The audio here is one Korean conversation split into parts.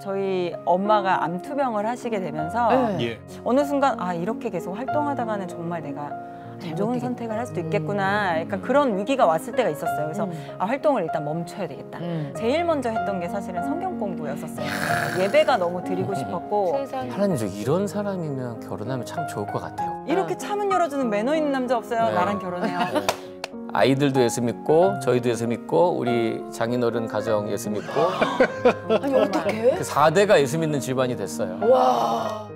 저희 엄마가 암투병을 하시게 되면서 네. 예. 어느 순간 아 이렇게 계속 활동하다가는 정말 내가 안 좋은. 선택을 할 수도 있겠구나. 약간 그런 위기가 왔을 때가 있었어요. 그래서 음. 아, 활동을 일단 멈춰야 되겠다. 음. 제일 먼저 했던 게 사실은 성경 공부였었어요. 예배가 너무 드리고 싶었고 세상에. 하나님 저 이런 사람이면 결혼하면 참 좋을 것 같아요. 이렇게 차문 열어주는 매너 있는 남자 없어요. 네. 나랑 결혼해요. 아이들도 예수 믿고 저희도 예수 믿고 우리 장인어른 가정 예수 믿고 아니 어떡해? 그 4대가 예수 믿는 집안이 됐어요. 와.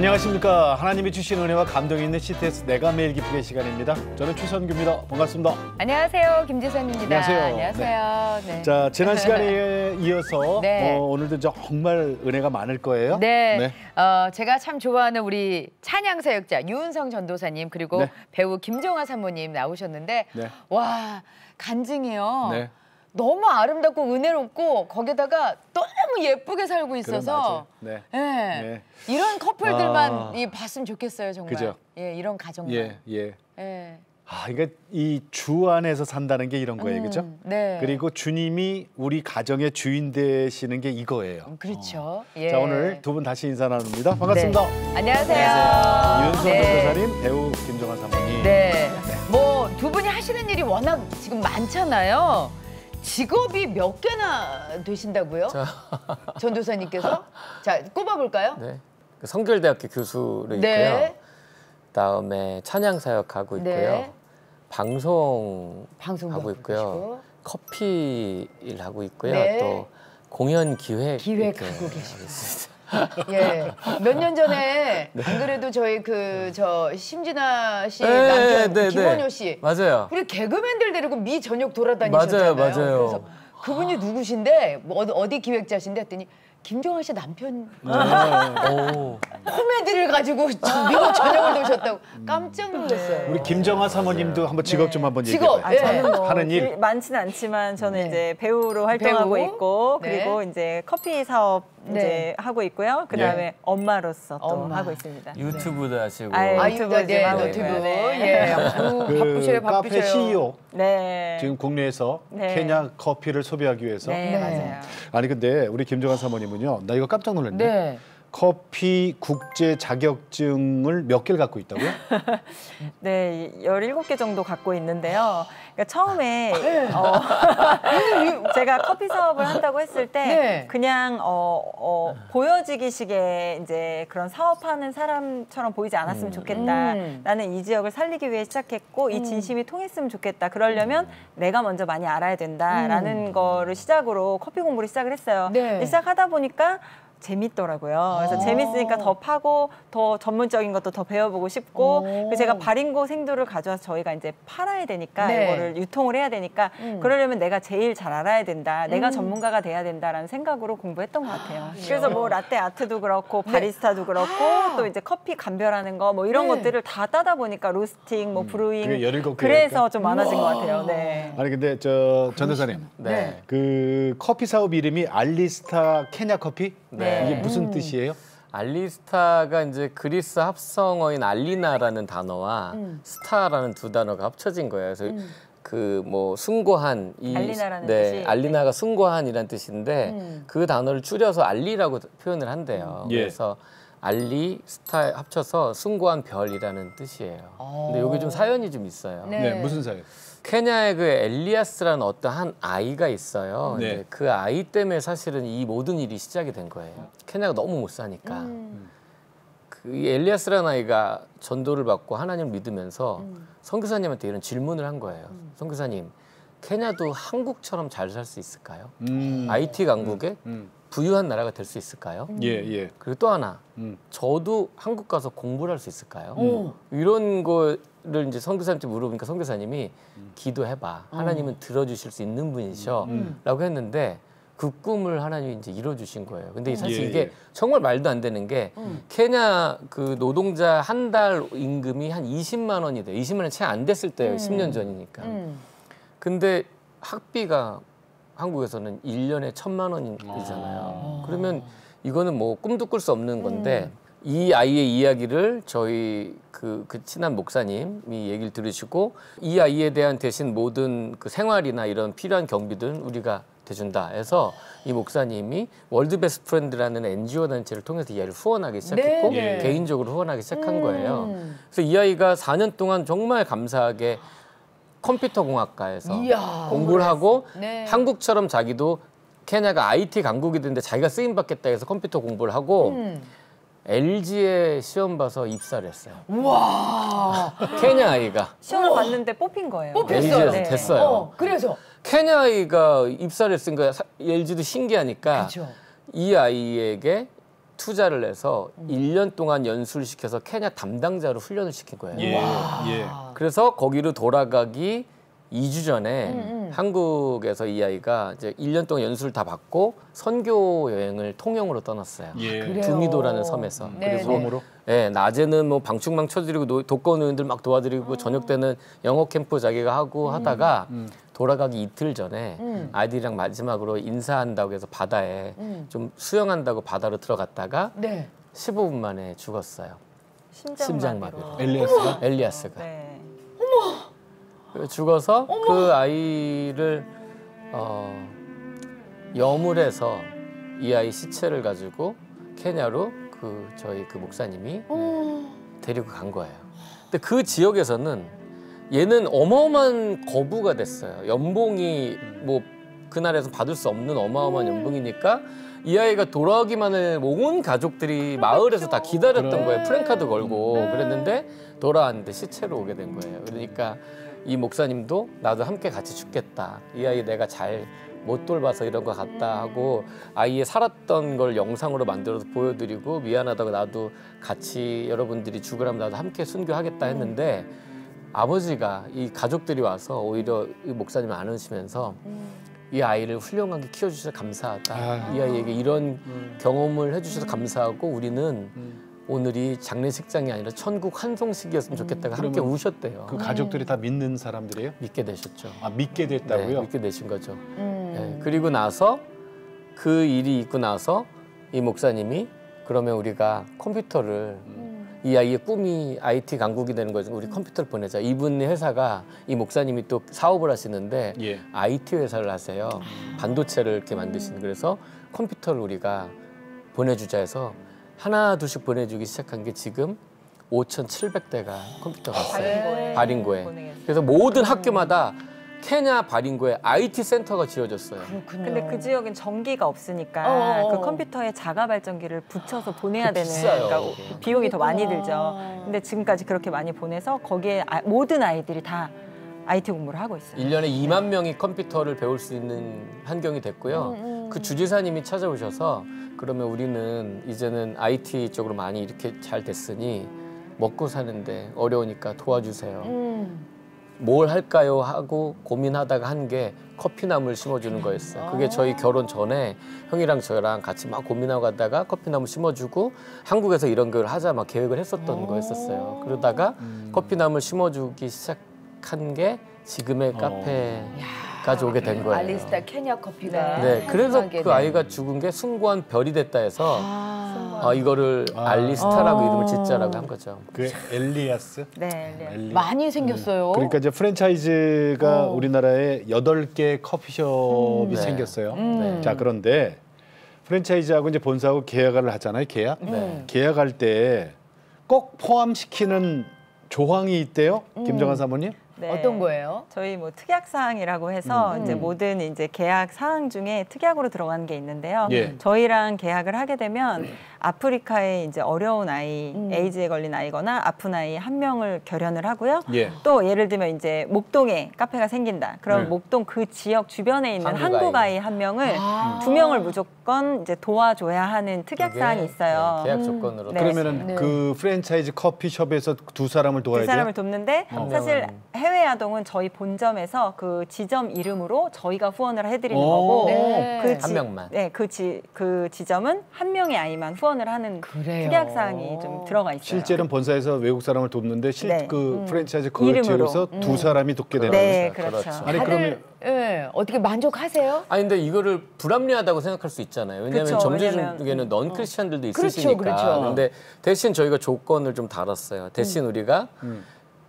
안녕하십니까. 하나님이 주신 은혜와 감동이 있는 CTS 내가 매일 기쁘게 시간입니다. 저는 최선규입니다. 반갑습니다. 안녕하세요 김지선입니다. 안녕하세요. 안녕하세요. 네. 자, 지난 시간에 이어서 네. 어, 오늘도 정말 은혜가 많을 거예요. 네. 어, 제가 참 좋아하는 우리 찬양 사역자 유은성 전도사님 그리고 네. 배우 김종화 사모님 나오셨는데 네. 와 간증이요. 네. 너무 아름답고 은혜롭고 거기다가 너무 예쁘게 살고 있어서 네. 예. 네. 이런 커플들만 아. 이 봤으면 좋겠어요 정말. 그죠. 예, 이런 가정만. 예, 예. 예. 아, 그러니까 이 주 안에서 산다는 게 이런 거예요. 음, 그죠? 네. 그리고 주님이 우리 가정의 주인 되시는 게 이거예요. 그렇죠. 예. 자, 오늘 두 분 다시 인사 나눕니다. 반갑습니다. 안녕하세요. 윤성 네. 전도사님, 배우 김정환 사모님. 네. 뭐 두 분이 하시는 일이 워낙 지금 많잖아요. 직업이 몇 개나 되신다고요? 전도사님께서? 자, 꼽아볼까요? 네. 그 성결대학교 교수로 있고요. 네. 그다음에 찬양 사역하고 있고요. 네. 방송 하고 있고요. 계시고. 커피 일 하고 있고요. 네. 또 공연 기획 기획하고 계시고. 예. 몇 년 전에 안 그래도 저희 그 저 심진아 씨 네, 남편 네, 네. 김원효 씨 맞아요. 우리 개그맨들 데리고 미 전역 돌아다니셨잖아요. 맞아요, 맞아요. 그래서 그분이 누구신데 뭐 어디 기획자신데 했더니 김종환 씨 남편 오. 코미디를 가지고 미국 전역을 도셨다고 깜짝 놀랐어요. 우리 김정아 사모님도 한번 직업 좀 한번 얘기해 직업, 봐요. 예. 저는 뭐 하는 일. 길- 많지는 않지만 저는 네. 이제 배우로 활동하고 배우? 있고 네. 그리고 이제 커피 사업 네. 이제 하고 있고요. 그다음에 엄마로서 또 엄마. 하고 있습니다. 유튜브도 하시고 아유, 아, 유튜브 유튜브, 네, 하고 유튜브. 있고요. 예. 그 바쁘셔요, 바쁘셔요. 카페 CEO 네. 지금 국내에서 네. 케냐 커피를 소비하기 위해서 네, 네. 맞아요. 아니 근데 우리 김정환 사모님 은요 나 이거 깜짝 놀랐네 네. 커피 국제 자격증을 몇 개를 갖고 있다고요? 네, 17개 정도 갖고 있는데요. 그러니까 처음에 네. 어, 제가 커피 사업을 한다고 했을 때 네. 그냥 어, 어, 보여지기식의 이제 그런 사업하는 사람처럼 보이지 않았으면 좋겠다. 음. 나는 이 지역을 살리기 위해 시작했고 이 진심이 통했으면 좋겠다. 그러려면 내가 먼저 많이 알아야 된다라는 거를 시작으로 커피 공부를 시작을 했어요. 음. 네. 시작하다 보니까 재밌더라고요. 그래서 아. 재밌으니까 더 파고 더 전문적인 것도 더 배워보고 싶고 오. 그래서 제가 발인고 생두를 가져와서 저희가 이제 팔아야 되니까 네. 이거를 유통을 해야 되니까 음. 그러려면 내가 제일 잘 알아야 된다. 내가 음. 전문가가 돼야 된다라는 생각으로 공부했던 것 같아요. 그래서 뭐 라떼 아트도 그렇고 바리스타도 그렇고 아. 또 이제 커피 감별하는 거 뭐 이런 네. 것들을 다 따다 보니까 로스팅, 뭐 브루잉 그게 17 그래서? 좀 많아진 것 같아요. 네. 아니 근데 저 전도사님 네. 그 커피 사업 이름이 알리스타 케냐 커피 네. 이게 무슨 음. 뜻이에요? 알리스타가 이제 그리스 합성어인 알리나라는 단어와 음. 스타라는 두 단어가 합쳐진 거예요. 그래서 그뭐 숭고한 이 알리나라는 네, 뜻이? 알리나가 숭고한이란 뜻인데 음. 그 단어를 줄여서 알리라고 표현을 한대요. 예. 그래서 알리 스타 합쳐서 숭고한 별이라는 뜻이에요. 근데 여기 좀 사연이 좀 있어요. 네. 네, 무슨 사연? 케냐에 그 엘리아스라는 어떤 한 아이가 있어요. 네. 근데 그 아이 때문에 사실은 이 모든 일이 시작이 된 거예요. 케냐가 너무 못 사니까. 음. 그이 엘리아스라는 아이가 전도를 받고 하나님을 믿으면서 음. 선교사님한테 이런 질문을 한 거예요. 선교사님, 케냐도 한국처럼 잘 살 수 있을까요? 음. IT 강국에 음. 부유한 나라가 될 수 있을까요? 음. 예, 예. 그리고 또 하나, 음. 저도 한국 가서 공부를 할 수 있을까요? 오. 이런 거를 이제 선교사님한테 물어보니까 선교사님이 음. 기도해봐. 하나님은 들어주실 수 있는 분이셔. 음. 라고 했는데 그 꿈을 하나님이 이제 이뤄주신 거예요. 근데 사실 예, 이게 예. 정말 말도 안 되는 게 음. 케냐 그 노동자 한 달 임금이 한 20만 원이 돼요. 20만 원이 채안 됐을 때예요. 음. 10년 전이니까. 음. 근데 학비가 한국에서는 일년에 천만 원이잖아요. 아. 그러면 이거는 뭐 꿈도 꿀 수 없는 건데 이 아이의 이야기를 저희 그, 그 친한 목사님이 얘기를 들으시고 이 아이에 대한 대신 모든 그 생활이나 이런 필요한 경비들은 우리가 대준다 해서 이 목사님이 월드 베스트 프렌드라는 NGO 단체를 통해서 이 아이를 후원하기 시작했고 네, 네. 개인적으로 후원하기 시작한 음. 거예요. 그래서 이 아이가 4년 동안 정말 감사하게 컴퓨터 공학과에서. 공부를 하고 네. 한국처럼 자기도 케냐가 IT 강국이 됐는데 자기가 쓰임 받겠다 해서 컴퓨터 공부를 하고 음. LG에 시험 봐서 입사를 했어요. 와. 케냐 아이가 시험을 봤는데 뽑힌 거예요. 뽑혔어요. 네. 됐어요. 어, 그래서 케냐 아이가 입사를 했으니까 사- LG도 신기하니까 그렇죠. 이 아이에게 투자를 해서 음. 일 1년 동안 연수를 시켜서 케냐 담당자로 훈련을 시킨 거예요. 예, 예. 그래서 거기로 돌아가기 2주 전에 음, 한국에서 이 아이가 이제 1년 동안 연수를 다 받고 선교 여행을 통영으로 떠났어요. 예. 두미도라는 섬에서. 네, 그래서 네. 섬으로? 예, 낮에는 뭐 방충망 쳐드리고 노- 독거 노인들 막 도와드리고 저녁 때는 영어 캠프 자기가 하고 하다가 돌아가기 이틀 전에 음. 아이들이랑 마지막으로 인사한다고 해서 바다에 음. 좀 수영한다고 바다로 들어갔다가 네. 15분 만에 죽었어요. 심장마비로. 심장마비로. 엘리아스가? 엘리아스가. 네. 죽어서 그 아이를 어, 염을해서 이 아이 시체를 가지고 케냐로 그 저희 그 목사님이 어. 데리고 간 거예요. 근데 그 지역에서는 얘는 어마어마한 거부가 됐어요. 연봉이 뭐 그날에서 받을 수 없는 어마어마한 연봉이니까 이 아이가 돌아오기만을 온 가족들이 마을에서 다 기다렸던 그래. 거예요. 프랭카드 걸고 그랬는데 돌아왔는데 시체로 오게 된 거예요. 그러니까 이 목사님도 나도 함께 같이 죽겠다. 이 아이 내가 잘 못 돌봐서 이런 거 같다 하고 아이의 살았던 걸 영상으로 만들어서 보여드리고 미안하다고 나도 같이 여러분들이 죽으라면 나도 함께 순교하겠다 했는데 아버지가 이 가족들이 와서 오히려 이 목사님을 안으시면서 이 아이를 훌륭하게 키워주셔서 감사하다. 아. 이 아이에게 이런 경험을 해주셔서 감사하고 우리는 음. 오늘이 장례식장이 아니라 천국 환송식이었으면 좋겠다고 함께 그러면 우셨대요. 그 가족들이 다 믿는 사람들이에요? 믿게 되셨죠. 아, 믿게 네, 됐다고요? 믿게 되신 거죠. 음. 네, 그리고 나서 그 일이 있고 나서 이 목사님이 그러면 우리가 컴퓨터를 이 아이의 꿈이 IT 강국이 되는 거죠. 우리 컴퓨터를 보내자. 이분의 회사가 이 목사님이 또 사업을 하시는데 예. IT 회사를 하세요. 반도체를 이렇게 만드시는 그래서 컴퓨터를 우리가 보내주자 해서 하나 둘씩 보내주기 시작한 게 지금 5,700대가 컴퓨터가 있어요. 바린고에. 바린고에. 보내겠어요. 그래서 모든 학교마다 케냐 바린고에 IT 센터가 지어졌어요. 그렇군요. 근데 그 지역엔 전기가 없으니까 어, 어, 어. 그 컴퓨터에 자가 발전기를 붙여서 보내야 되는 비싸요, 그러니까. 비용이 더 많이 그렇구나. 들죠. 근데 지금까지 그렇게 많이 보내서 거기에 아- 모든 아이들이 다 IT 공부를 하고 있어요. 일년에 2만 명이 컴퓨터를 배울 수 있는 환경이 됐고요. 음, 그 주지사님이 찾아오셔서 그러면 우리는 이제는 IT 쪽으로 많이 이렇게 잘 됐으니 먹고 사는데 어려우니까 도와주세요. 음. 뭘 할까요 하고 고민하다가 한 게 커피나무를 심어주는 거였어요. 그게 저희 결혼 전에 형이랑 저랑 같이 막 고민하고 가다가 커피나무 심어주고 한국에서 이런 걸 하자 막 계획을 했었던 거였었어요. 그러다가 커피나무를 심어주기 시작한 게 지금의 카페 까지 오게 된 거예요. 알리스타 케냐 커피가. 네, 그래서 하게 그 된. 아이가 죽은 게 숭고한 별이 됐다 해서 아. 아, 이거를 아. 알리스타라고 어. 이름을 짓자라고 한 거죠. 그 엘리아스? 네, 네. 엘리. 많이 생겼어요. 그러니까 이제 프랜차이즈가 어. 우리나라에 여덟 개 커피숍이 네. 생겼어요. 음. 자, 그런데 프랜차이즈하고 이제 본사하고 계약을 하잖아요. 계약. 네. 계약할 때 꼭 포함시키는 조항이 있대요. 김정환 사모님. 네. 어떤 거예요? 저희 뭐 특약 사항이라고 해서 음. 이제 음. 모든 이제 계약 사항 중에 특약으로 들어가는 게 있는데요. 예. 저희랑 계약을 하게 되면 아프리카에 이제 어려운 아이, 음. 에이즈에 걸린 아이거나 아픈 아이 한 명을 결연을 하고요. 예. 또 예를 들면 이제 목동에 카페가 생긴다. 그럼 네. 목동 그 지역 주변에 있는 한국 한국 아이. 아이 한 명을 아. 두 명을 무조건 이제 도와줘야 하는 특약 사항이 있어요. 네, 계약 조건으로. 네. 그러면은 네. 그 프랜차이즈 커피숍에서 두 사람을 도와야 그 돼요. 사람을 돕는데 한 사실 해외 야동은 저희 본점에서 그 지점 이름으로 저희가 후원을 해드리는 오. 거고 네. 그한 명만. 네, 그, 지, 그 지점은 한 명의 아이만 후원 을 하는 그래요. 특약 사항이 좀 들어가 있어요. 실제는 본사에서 외국 사람을 돕는데 실 네. 그 프랜차이즈 그 이름으로. 지역에서 두 사람이 돕게 되는 네, 거죠. 그렇죠. 그렇죠. 아니 다들 그러면 예, 어떻게 만족하세요? 아니 근데 이거를 불합리하다고 생각할 수 있잖아요. 왜냐하면 그쵸, 점주 왜냐면, 중에는 넌 크리스천들도 그렇죠, 있으시니까. 그렇죠. 근데 대신 저희가 조건을 좀 달았어요. 대신 우리가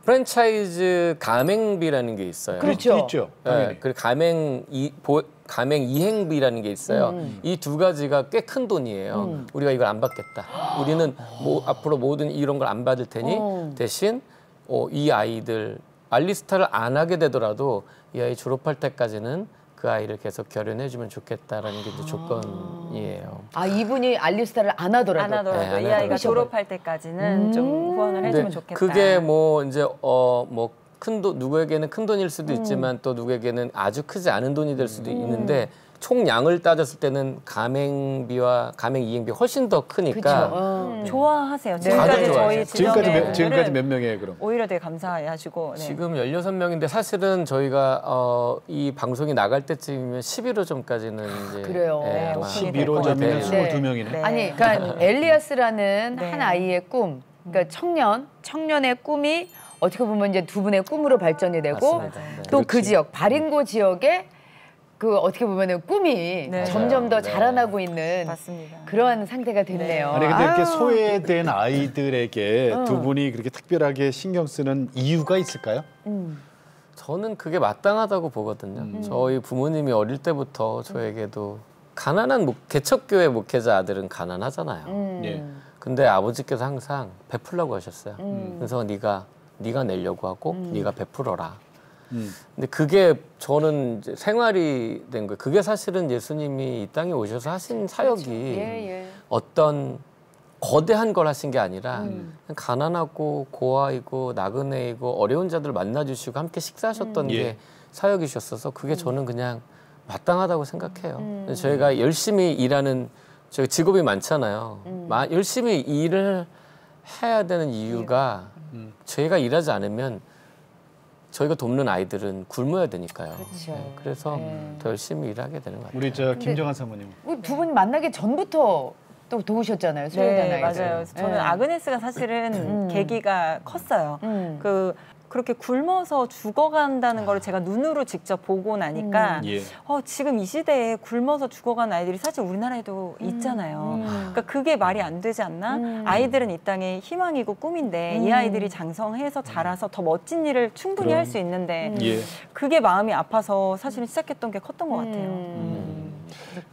프랜차이즈 가맹비라는 게 있어요. 그렇죠. 있죠. 네. 그리고 가맹 이 보, 가맹 이행비라는 게 있어요. 음. 이두 가지가 꽤 큰 돈이에요. 우리가 이걸 안 받겠다. 우리는 뭐 앞으로 모든 이런 걸 안 받을 테니 어. 대신 어, 이 아이들 알리스타를 안 하게 되더라도 이 아이 졸업할 때까지는 그 아이를 계속 결연해주면 좋겠다라는 게 이제 조건이에요. 아 이분이 알리스타를 안 하더라도 안 하더라도 네, 안이 아이가 하더라도. 졸업할 때까지는 음. 좀 후원을 해주면 좋겠다. 그게 뭐 이제 어뭐 큰 돈 누구에게는 큰 돈일 수도 음. 있지만 또 누구에게는 아주 크지 않은 돈이 될 수도 있는데 총량을 따졌을 때는 가맹비와 가맹 이행비 훨씬 더 크니까. 어. 좋아하세요. 네. 지금까지 다들 저희 좋아하세요. 지금까지 몇, 지금까지 몇 명이에요 그럼? 오히려 되게 감사해 하시고 네. 지금 16명인데 사실은 저희가 어, 이 방송이 나갈 때쯤이면 11호점까지는 이제 그래요. 예, 네, 오픈이 11호점이면 네. 22명이네. 네. 아니, 그러니까 엘리아스라는 네. 한 아이의 꿈, 그러니까 청년, 청년의 꿈이 어떻게 보면 이제 두 분의 꿈으로 발전이 되고. 네. 또그 그렇지. 지역 바린고 지역에 그 어떻게 보면은 꿈이 네. 점점 더 네. 자라나고 있는 맞습니다. 그러한 상태가 됐네요. 아니 근데 이렇게. 소외된 아이들에게 어. 두 분이 그렇게 특별하게 신경 쓰는 이유가 있을까요? 음. 저는 그게 마땅하다고 보거든요. 음. 저희 부모님이 어릴 때부터 저에게도 가난한 목, 개척교회 목회자 아들은 가난하잖아요. 음. 예. 근데 아버지께서 항상 베풀라고 하셨어요. 음. 그래서 네가 네가 내려고 하고 네가 베풀어라. 음. 근데 그게 저는 이제 생활이 된 거예요. 그게 사실은 예수님이 이 땅에 오셔서 하신 사역이 예, 예. 어떤 거대한 걸 하신 게 아니라 음. 가난하고 고아이고 나그네이고 어려운 자들 만나주시고 함께 식사하셨던 음. 게 예. 사역이셨어서 그게 저는 그냥 마땅하다고 생각해요. 음. 저희가 열심히 일하는 저희 직업이 많잖아요. 음. 마- 열심히 일을 해야 되는 이유가 음. 저희가 일하지 않으면 저희가 돕는 아이들은 굶어야 되니까요. 그렇죠. 네, 그래서 네. 더 열심히 일하게 되는 것 같아요. 우리 저 김정한 사모님. 두 분 만나기 전부터 또 도우셨잖아요. 네, 아이들. 맞아요. 저는 네. 아그네스가 사실은 음. 계기가 컸어요. 음. 그 그렇게 굶어서 죽어간다는 걸 제가 눈으로 직접 보고 나니까 음. 예. 어, 지금 이 시대에 굶어서 죽어간 아이들이 사실 우리나라에도 있잖아요. 음. 그러니까 그게 말이 안 되지 않나? 음. 아이들은 이 땅의 희망이고 꿈인데 이 음. 아이들이 장성해서 자라서 더 멋진 일을 충분히 그럼. 할수 있는데 예. 그게 마음이 아파서 사실은 시작했던 게 컸던 것 같아요. 음.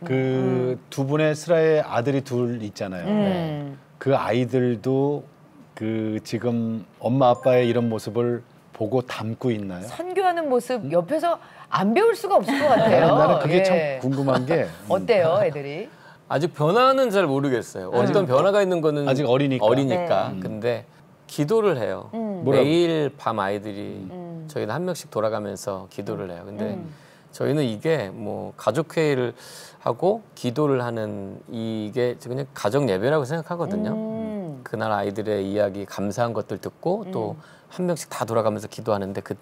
그두 분의 슬라의 아들이 둘 있잖아요. 음. 그 아이들도 그 지금 엄마 아빠의 이런 모습을 보고 닮고 있나요? 선교하는 모습 옆에서 안 배울 수가 없을 것 같아요. 나는, 나는 그게 예. 참 궁금한 게 음, 어때요, 애들이? 아직 변화는 잘 모르겠어요. 어떤 변화가 있는 거는 네. 아직 어리니까. 어리니까. 네. 근데 기도를 해요. 음. 매일 밤 아이들이 음. 저희는 한 명씩 돌아가면서 기도를 해요. 근데 음. 저희는 이게 뭐 가족 회의를 하고 기도를 하는 이게 그냥 가정 예배라고 생각하거든요. 음. 그날 아이들의 이야기 감사한 것들 듣고 또한 명씩 다 돌아가면서 기도하는데 그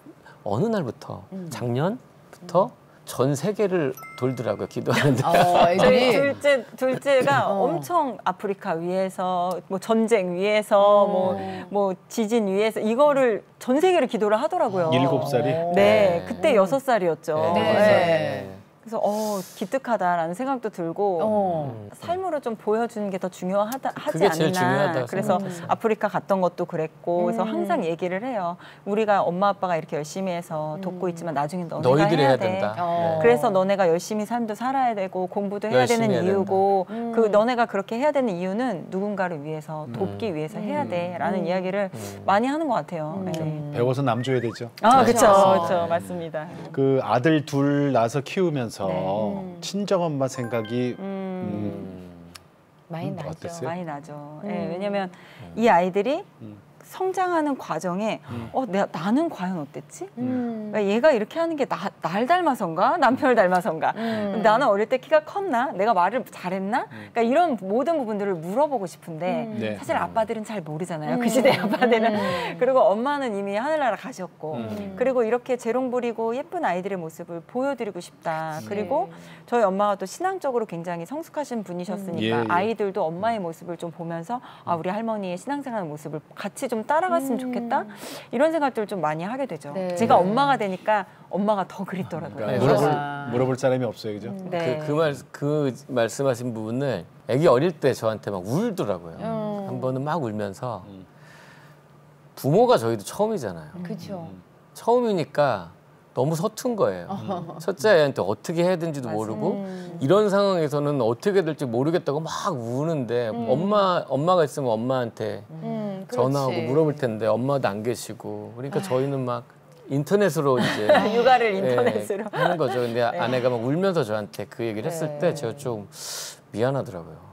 어느 날부터 음. 작년부터 전 세계를 돌더라고요 기도하는데 어, 저희 둘째 둘째가 어. 엄청 아프리카 위에서 뭐 전쟁 위에서 어. 뭐뭐 지진 위에서 이거를 전 세계를 기도를 하더라고요. 일곱 살이 네, 네. 그때 여섯 살이었죠. 네. 네. 그래서 어 기특하다라는 생각도 들고 어. 삶으로 좀 보여주는 게 더 중요하다 하지 그게 제일 않나. 중요하다고 그래서 생각했어요. 아프리카 갔던 것도 그랬고 그래서 음. 항상 얘기를 해요. 우리가 엄마 아빠가 이렇게 열심히 해서 돕고 있지만 나중에 너네가 너희들이 해야 해야 돼. 된다. 어. 그래서 너네가 열심히 삶도 살아야 되고 공부도 해야 되는 해야 이유고 된다. 그 음. 너네가 그렇게 해야 되는 이유는 누군가를 위해서 돕기 위해서 해야 돼라는 이야기를 많이 하는 것 같아요. 음. 네. 배워서 남 줘야 되죠. 아 그렇죠. 그렇죠, 그렇죠, 맞습니다. 그 아들 둘 낳아서 키우면서 네. 친정 엄마 생각이 음, 음, 많이 음, 나죠. 어땠어요? 많이 나죠. 음. 예, 왜냐면 이 아이들이 음. 성장하는 과정에 어 내가 나는 과연 어땠지? 음. 그러니까 얘가 이렇게 하는 게 나, 날 닮아서인가? 남편을 닮아서인가? 음. 나는 어릴 때 키가 컸나? 내가 말을 잘했나? 그러니까 이런 모든 부분들을 물어보고 싶은데 음. 네. 사실 아빠들은 잘 모르잖아요. 음. 그 시대 아빠들은. 음. 그리고 엄마는 이미 하늘나라 가셨고 음. 그리고 이렇게 재롱 부리고 예쁜 아이들의 모습을 보여드리고 싶다. 그리고 네. 저희 엄마가 또 신앙적으로 굉장히 성숙하신 분이셨으니까 예, 예. 아이들도 엄마의 모습을 좀 보면서 아 우리 할머니의 신앙생활 모습을 같이 좀 따라갔으면 음. 좋겠다 이런 생각들을 좀 많이 하게 되죠. 네. 제가 엄마가 되니까 엄마가 더 그립더라고요. 그러니까 네, 물어볼. 물어볼 사람이 없어요, 그죠? 네. 그말그 말씀하신 부분을 아기 어릴 때 저한테 막 울더라고요. 음. 한 번은 막 울면서 음. 부모가 저희도 처음이잖아요. 그렇죠. 처음이니까 너무 서툰 거예요. 첫째 아이한테 어떻게 해야 되는지도 모르고 음. 이런 상황에서는 어떻게 될지 모르겠다고 막 우는데 엄마 엄마가 있으면 엄마한테 음. 전화하고 물어볼 텐데 엄마도 안 계시고 그러니까 저희는 막 인터넷으로 이제 육아를 예, 인터넷으로. 하는 거죠. 근데 아내가 막 울면서 저한테 그 얘기를 했을 네. 때 제가 좀 미안하더라고요.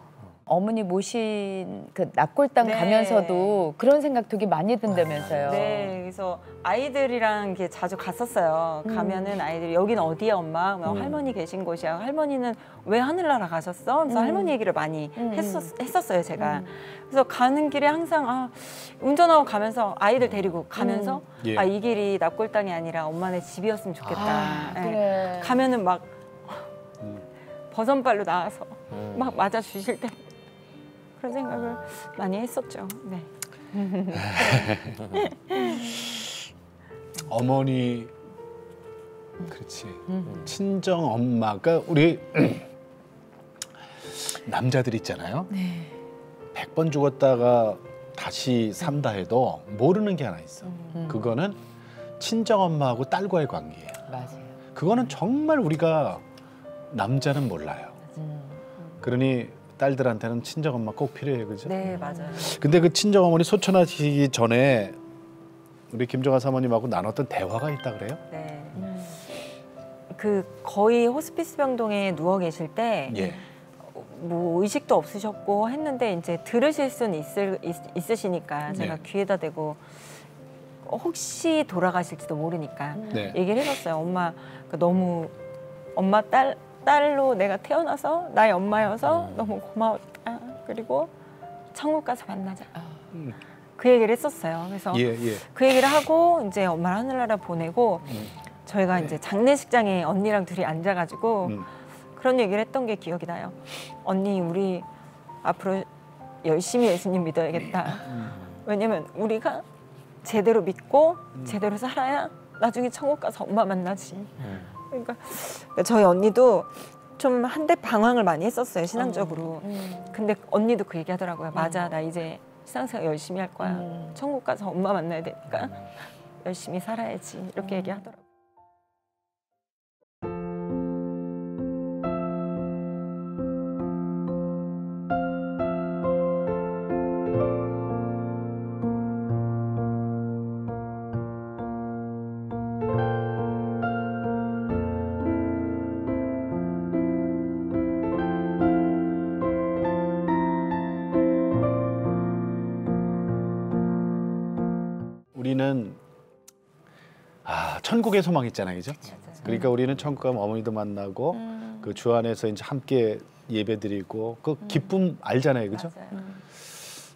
어머니 모신 그 납골당 네. 가면서도 그런 생각 되게 많이 든다면서요. 네, 그래서 아이들이랑 이렇게 자주 갔었어요. 음. 가면은 아이들이 여긴 어디야 엄마? 뭐 음. 할머니 계신 곳이야. 할머니는 왜 하늘나라 가셨어? 그래서 음. 할머니 얘기를 많이 음, 했었, 했었 어요 제가. 음. 그래서 가는 길에 항상 아, 운전하고 가면서 아이들 데리고 가면서 음. 예. 아이 길이 납골당이 아니라 엄마네 집이었으면 좋겠다. 아, 예. 그래. 가면은 막 음. 버선발로 나와서 음. 막 맞아 주실 때 그런 생각을 많이 했었죠. 네. 어머니 그렇지 친정 엄마 그러니까 우리 남자들 있잖아요 네. 백번 죽었다가 다시 산다 해도 모르는 게 하나 있어 음. 그거는 친정 엄마하고 딸과의 관계예요 맞아요. 그거는 정말 우리가 남자는 몰라요 음. 그러니 딸들한테는 친정 엄마 꼭 필요해요 그죠 네, 맞아요. 근데 그 친정 어머니 소천하시기 전에 우리 김정아 사모님하고 나눴던 대화가 있다 그래요 네. 음. 그 거의 호스피스 병동에 누워 계실 때 예 뭐 의식도 없으셨고 했는데 이제 들으실 수는 있을 있, 으시니까 제가 네. 귀에다 대고 혹시 돌아가실지도 모르니까 네. 얘기를 해줬어요. 엄마 그 너무 엄마 딸 딸로 내가 태어나서 나의 엄마여서 음. 너무 고마웠다. 그리고 천국 가서 만나자. 음. 그 얘기를 했었어요. 그래서 예, 예. 그 얘기를 하고 이제 엄마를 하늘나라 보내고 음. 저희가 이제 장례식장에 언니랑 둘이 앉아가지고 음. 그런 얘기를 했던 게 기억이 나요. 언니 우리 앞으로 열심히 예수님 믿어야겠다. 왜냐면 우리가 제대로 믿고 제대로 살아야 나중에 천국 가서 엄마 만나지. 그러니까 저희 언니도 좀 한때 방황을 많이 했었어요 신앙적으로. 음. 근데 언니도 그 얘기하더라고요. 맞아, 나 이제 신앙생활 열심히 할 거야. 음. 천국 가서 엄마 만나야 되니까 열심히 살아야지. 음. 이렇게 얘기하더라고요. 천국의 소망 있잖아요, 그죠? 그러니까 우리는 천국 가면 어머니도 만나고 음. 그주 안에서 이제 함께 예배드리고 그 기쁨 알잖아요, 그죠? 맞아요.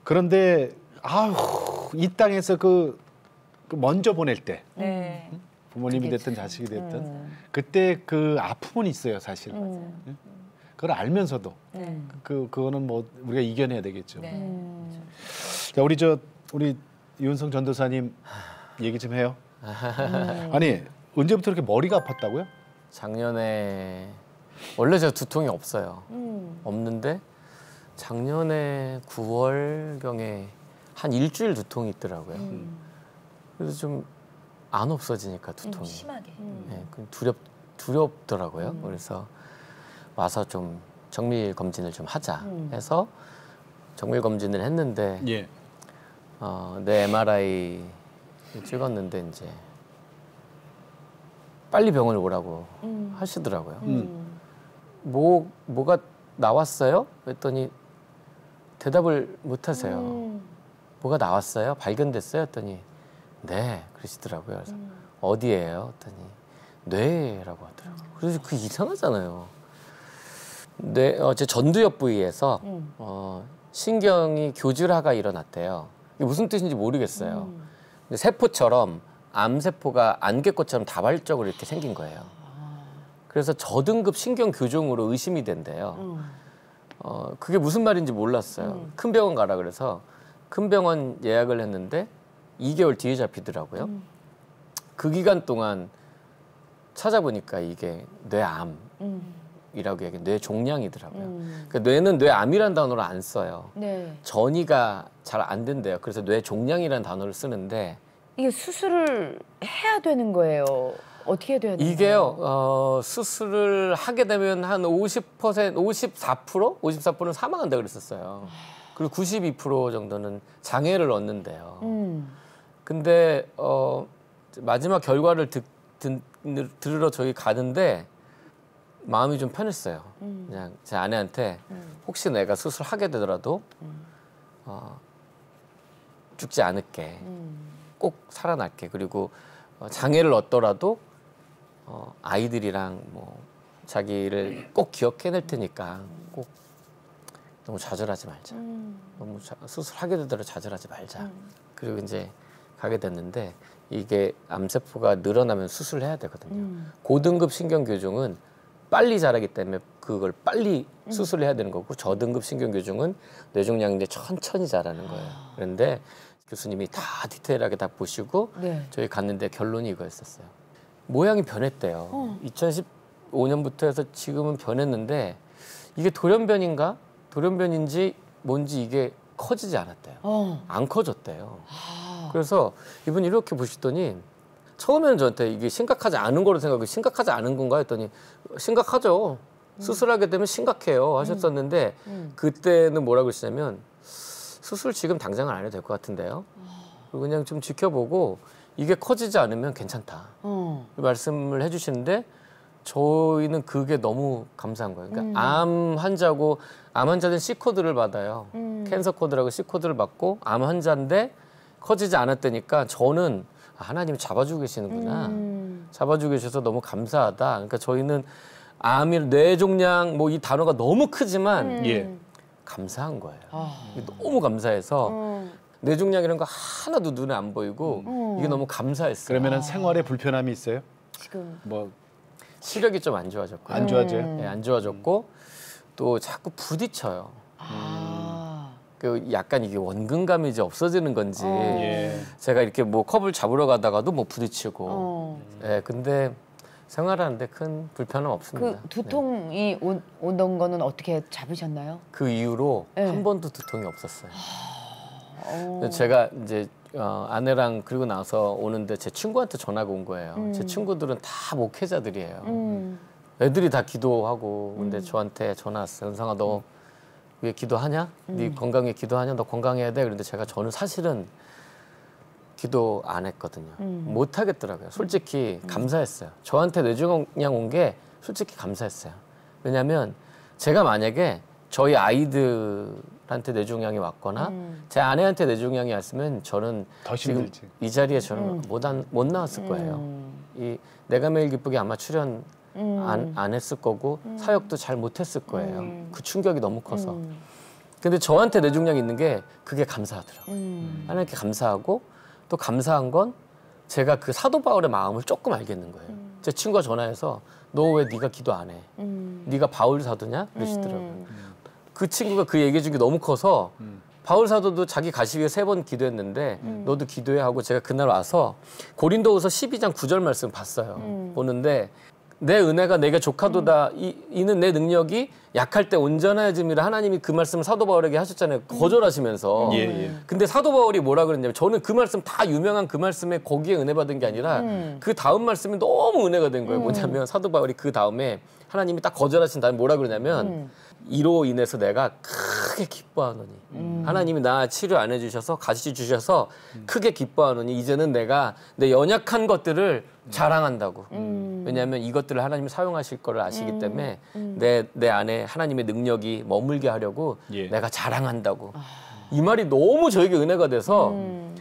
그런데 아우 이 땅에서 그, 그 먼저 보낼 때 네. 부모님이 됐든 자식이 됐든 음. 그때 그 아픔은 있어요, 사실. 음. 그걸 알면서도 네. 그 그거는 뭐 우리가 이겨내야 되겠죠. 네. 음. 자, 우리 저 우리 이윤성 전도사님 얘기 좀 해요. 음. 아니 언제부터 이렇게 머리가 아팠다고요? 작년에 원래 제가 두통이 없어요. 음. 없는데 작년에 9월 경에 한 일주일 두통이 있더라고요. 음. 그래서 좀 안 없어지니까 두통이 심하게. 음. 네, 그 두렵 두렵더라고요. 음. 그래서 와서 좀 정밀 검진을 좀 하자 음. 해서 정밀 검진을 했는데 예. 어, 내 MRI 찍었는데 이제 빨리 병을 오라고 음. 하시더라고요. 음. 뭐 뭐가 나왔어요? 그랬더니 대답을 못 하세요. 음. 뭐가 나왔어요? 발견됐어요? 했더니 네 그러시더라고요. 그래서 어디예요? 했더니 뇌라고 하더라고요. 그래서 그 이상하잖아요. 뇌, 어, 제 전두엽 부위에서 음. 어, 신경이 교질화가 일어났대요. 이게 무슨 뜻인지 모르겠어요. 세포처럼 암세포가 안개꽃처럼 다발적으로 이렇게 생긴 거예요. 그래서 저등급 신경 교종으로 의심이 된대요. 음. 어, 그게 무슨 말인지 몰랐어요. 큰 병원 가라 그래서 큰 병원 예약을 했는데 2개월 뒤에 잡히더라고요. 그 기간 동안 찾아보니까 이게 뇌암 이라고 음. 얘기, 뇌 종양이더라고요. 음. 그 뇌는 뇌암이라는 단어를 안 써요. 네. 전이가 잘 안 된대요. 그래서 뇌 종양이라는 단어를 쓰는데 이게 수술을 해야 되는 거예요. 어떻게 돼야 되나요? 이게요 어, 수술을 하게 되면 한 50% 54% 54%는 사망한다 그랬었어요. 그리고 92% 정도는 장애를 얻는데요. 음. 근데 어, 마지막 결과를 듣, 듣, 들으러 저희 가는데 마음이 좀 편했어요. 음. 그냥 제 아내한테 혹시 내가 수술하게 되더라도 어, 죽지 않을게. 음. 꼭 살아날게. 그리고 어, 장애를 얻더라도 어, 아이들이랑 뭐 자기를 꼭 기억해낼 테니까 꼭 너무 좌절하지 말자. 음. 너무 자- 수술하게 되더라도 좌절하지 말자. 그리고 이제 가게 됐는데 이게 암세포가 늘어나면 수술을 해야 되거든요. 음. 고등급 신경교종은 빨리 자라기 때문에 그걸 빨리 음. 수술을 해야 되는 거고 저등급 신경교종은 뇌종양인데 천천히 자라는 거예요. 아. 그런데 교수님이 다 디테일하게 다 보시고 네. 저희 갔는데 결론이 이거였었어요. 모양이 변했대요. 어. 2015년부터 해서 지금은 변했는데 이게 돌연변인가? 돌연변인지 뭔지 이게 커지지 않았대요. 어. 안 커졌대요. 아. 그래서 이분이 이렇게 보시더니 처음에는 저한테 이게 심각하지 않은 거로 생각하고 심각하지 않은 건가 했더니 심각하죠. 수술하게 되면 심각해요 하셨었는데 음. 그때는 뭐라고 그러시냐면 수술 지금 당장은 안 해도 될 것 같은데요. 그냥 좀 지켜보고 이게 커지지 않으면 괜찮다. 어. 말씀을 해주시는데 저희는 그게 너무 감사한 거예요. 그러니까 음. 암 환자고 암 환자는 C 코드를 받아요. 음. cancer 코드라고 C 코드를 받고 암 환자인데 커지지 않았다니까 저는 아, 하나님이 잡아주고 계시는구나. 음. 잡아주고 계셔서 너무 감사하다. 그러니까 저희는 암이 뇌종양 뭐 이 단어가 너무 크지만 예. 감사한 거예요. 아. 너무 감사해서 어. 뇌종양이라는 거 하나도 눈에 안 보이고 음. 이게 너무 감사했어요. 그러면은 생활에 불편함이 있어요? 지금 뭐안 시력이 좀 안 좋아졌고요. 좋아져요? 음. 예, 안 좋아졌고 또 자꾸 부딪혀요. 아. 그 약간 이게 원근감이 이제 없어지는 건지 어. 예. 제가 이렇게 뭐 컵을 잡으러 가다가도 뭐 부딪히고. 어. 예, 근데 생활하는데 큰 불편함 없습니다. 그 두통이 온, 오던 거는 어떻게 잡으셨나요? 네. 그 이후로 네. 한 번도 두통이 없었어요. 어. 제가 이제 어, 아내랑 그리고 나서 오는데 제 친구한테 전화가 온 거예요. 음. 제 친구들은 다 목회자들이에요. 음. 애들이 다 기도하고 근데 저한테 전화 왔어요. 은상아 너 왜 기도하냐? 네 건강에 기도하냐? 너 건강해야 돼. 그런데 제가 저는 사실은 기도 안 했거든요. 음. 못 하겠더라고요. 솔직히 감사했어요. 저한테 뇌종양 온 게 솔직히 감사했어요. 왜냐하면 제가 만약에 저희 아이들한테 뇌종양이 왔거나 음. 제 아내한테 뇌종양이 왔으면 저는 더 지금 힘들지. 이 자리에 저는 음. 못, 안, 못 나왔을 거예요. 음. 이 내가 매일 기쁘게 아마 출연 음. 안, 안 했을 거고 사역도 잘 못했을 거예요. 음. 그 충격이 너무 커서. 음. 근데 저한테 뇌종양이 있는 게 그게 감사하더라고요. 음. 하나님께 감사하고 또 감사한 건 제가 그 사도 바울의 마음을 조금 알겠는 거예요. 제 친구가 전화해서 너 왜 네가 기도 안 해? 음. 네가 바울 사도냐? 그러시더라고요. 음. 그 친구가 그 얘기해 준 게 너무 커서 음. 바울 사도도 자기 가시기 위해 세 번 기도했는데 음. 너도 기도해 하고 제가 그날 와서 고린도후서 12장 9절 말씀 봤어요. 음. 보는데 내 은혜가 내게 조카도다 이, 이는 내 능력이 약할 때 온전해짐이라 하나님이 그 말씀을 사도 바울에게 하셨잖아요. 거절하시면서. 예, 예. 근데 사도 바울이 뭐라 그랬냐면 저는 그 말씀 다 유명한 그 말씀에 거기에 은혜 받은 게 아니라 음. 그 다음 말씀이 너무 은혜가 된 거예요. 뭐냐면 사도 바울이 그 다음에 하나님이 딱 거절하신 다음에 뭐라 그러냐면 음. 이로 인해서 내가 크게 기뻐하노니 음. 하나님이 나 치료 안 해주셔서 가시 주셔서 크게 기뻐하노니 이제는 내가 내 연약한 것들을 자랑한다고 음. 왜냐하면 이것들을 하나님이 사용하실 거를 아시기 때문에 내 내 안에 하나님의 능력이 머물게 하려고 예. 내가 자랑한다고 이 말이 너무 저에게 은혜가 돼서 음.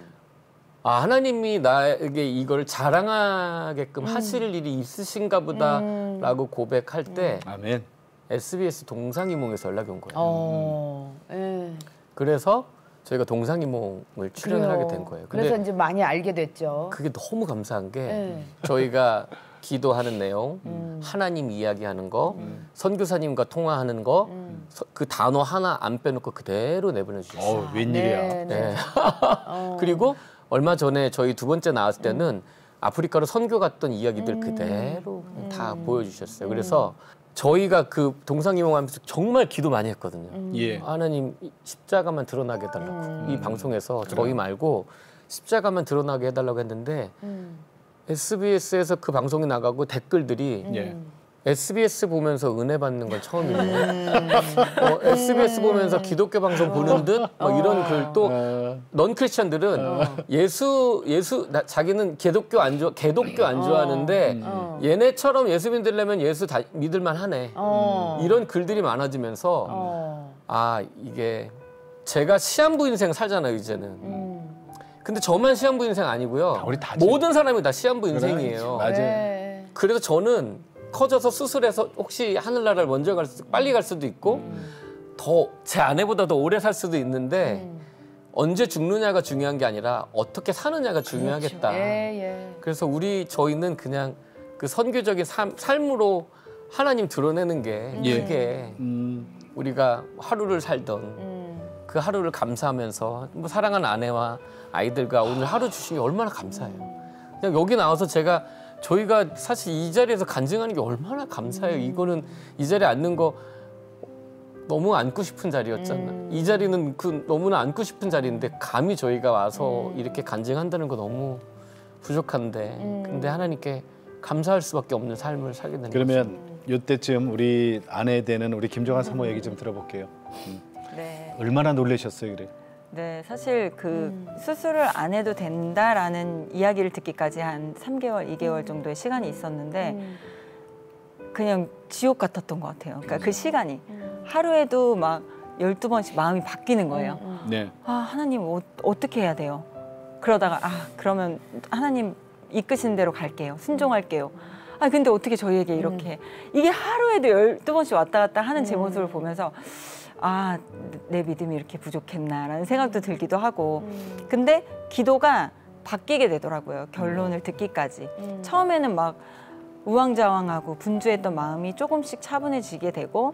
아 하나님이 나에게 이걸 자랑하게끔 음. 하실 일이 있으신가 보다라고 고백할 때 아멘. SBS 동상이몽에서 연락이 온 거예요. 어. 예. 그래서 저희가 동상이몽을 출연을 그래요. 하게 된 거예요. 그래서 이제 많이 알게 됐죠. 그게 너무 감사한 게 네. 저희가 기도하는 내용, 음. 하나님 이야기하는 거, 선교사님과 통화하는 거, 서- 그 단어 하나 안 빼놓고 그대로 내보내 주셨어요. 어, 웬일이야. 네, 네. 네. 어. 그리고 얼마 전에 저희 두 번째 나왔을 때는 아프리카로 선교 갔던 이야기들 음. 그대로 다 보여주셨어요. 그래서 저희가 그 동상이몽하면서 정말 기도 많이 했거든요. 음. 예. 하나님 이 십자가만 드러나게 해달라고 이 방송에서 저희 말고 십자가만 드러나게 해달라고 했는데 음. SBS에서 그 방송이 나가고 댓글들이 예. SBS 보면서 은혜 받는 건 처음이에요. 어, SBS 보면서 기독교 방송 보는 듯뭐 이런 글도 어, 넌 크리스천들은 예수 예수 나, 자기는 기독교 안 좋아 개독교 안 좋아하는데 어. 얘네처럼 예수 믿으려면 예수 다 믿을만 하네. 어. 이런 글들이 많아지면서 어. 아 이게 제가 시한부 인생 살잖아요 이제는. 음. 근데 저만 시한부 인생 아니고요. 다 우리 다지. 모든 사람이 다 시한부 인생이에요. 맞아요. 네. 그래서 저는 커져서 수술해서 혹시 하늘나라를 먼저 갈 수, 빨리 갈 수도 있고 더제 아내보다 더 오래 살 수도 있는데 음. 언제 죽느냐가 중요한 게 아니라 어떻게 사느냐가 중요하겠다. 예, 예. 그래서 우리 저희는 그냥 그 선교적인 삶, 삶으로 하나님 드러내는 게 예. 그게 음, 우리가 하루를 살던 음. 그 하루를 감사하면서 뭐 사랑하는 아내와 아이들과 오늘 하루 주신 게 얼마나 감사해요. 그냥 여기 나와서 제가 저희가 사실 이 자리에서 간증하는 게 얼마나 감사해요. 이거는 이 자리에 앉는 거 너무 앉고 싶은 자리였잖아요. 이 자리는 그 너무나 앉고 싶은 자리인데 감히 저희가 와서 이렇게 간증한다는 거 너무 부족한데 근데 하나님께 감사할 수밖에 없는 삶을 살게 되는 거죠. 그러면 이때쯤 우리 아내 되는 우리 김정환 사모 얘기 좀 들어볼게요. 네. 얼마나 놀라셨어요, 그래? 네, 사실 그 수술을 안 해도 된다라는 이야기를 듣기까지 한 3개월, 2개월 정도의 시간이 있었는데 음. 그냥 지옥 같았던 것 같아요. 그러니까 그 시간이 하루에도 막 12번씩 마음이 바뀌는 거예요. 네. 아, 하나님 어, 어떻게 해야 돼요? 그러다가 아, 그러면 하나님 이끄신 대로 갈게요. 순종할게요. 아, 근데 어떻게 저희에게 이렇게 이게 하루에도 12번씩 왔다 갔다 하는 제 모습을 보면서 아, 내 믿음이 이렇게 부족했나라는 생각도 들기도 하고. 근데 기도가 바뀌게 되더라고요. 결론을 듣기까지. 처음에는 막 우왕좌왕하고 분주했던 마음이 조금씩 차분해지게 되고